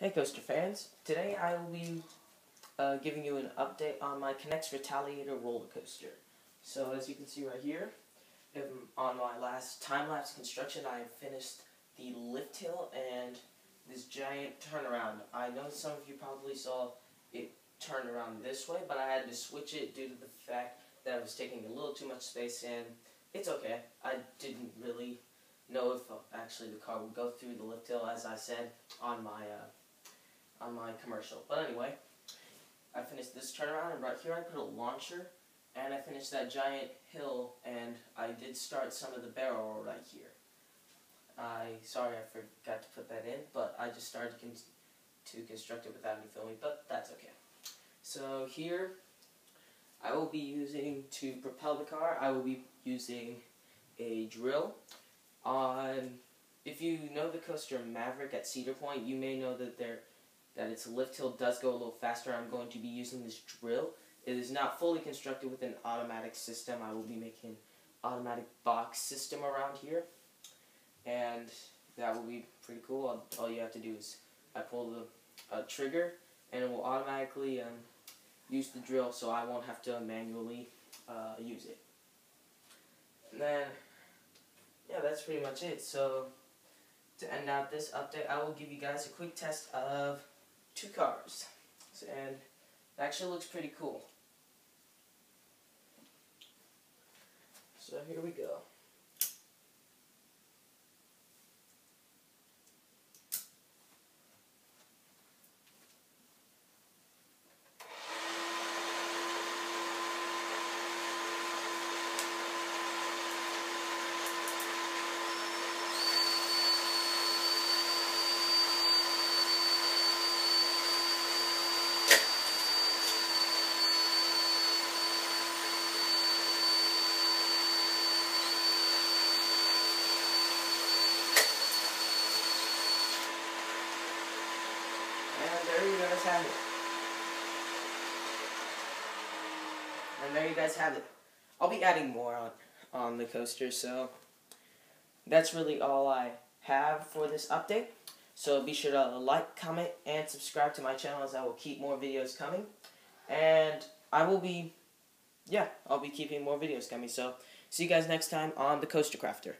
Hey Coaster fans, today I will be uh, giving you an update on my K'NEX Retaliator roller coaster. So as you can see right here, um, on my last time-lapse construction I finished the lift hill and this giant turnaround. I know some of you probably saw it turn around this way, but I had to switch it due to the fact that I was taking a little too much space and it's okay. I didn't really know if uh, actually the car would go through the lift hill as I said on my uh, on my commercial. But anyway, I finished this turnaround, and right here I put a launcher, and I finished that giant hill, and I did start some of the barrel right here. I sorry I forgot to put that in, but I just started con to construct it without any filming, but that's okay. So here, I will be using to propel the car. I will be using a drill. On if you know the coaster Maverick at Cedar Point, you may know that there that its lift hill does go a little faster, I'm going to be using this drill. It is not fully constructed with an automatic system. I will be making automatic box system around here. And that will be pretty cool. All, all you have to do is I pull the uh, trigger and it will automatically um, use the drill so I won't have to manually uh, use it. And then, yeah, that's pretty much it. So, to end out this update, I will give you guys a quick test of two cars. And it actually looks pretty cool. So here we go. And there you guys have it. And there you guys have it. I'll be adding more on, on the coaster, so that's really all I have for this update. So be sure to like, comment, and subscribe to my channel as I will keep more videos coming. And I will be, yeah, I'll be keeping more videos coming. So see you guys next time on The Coaster Crafter.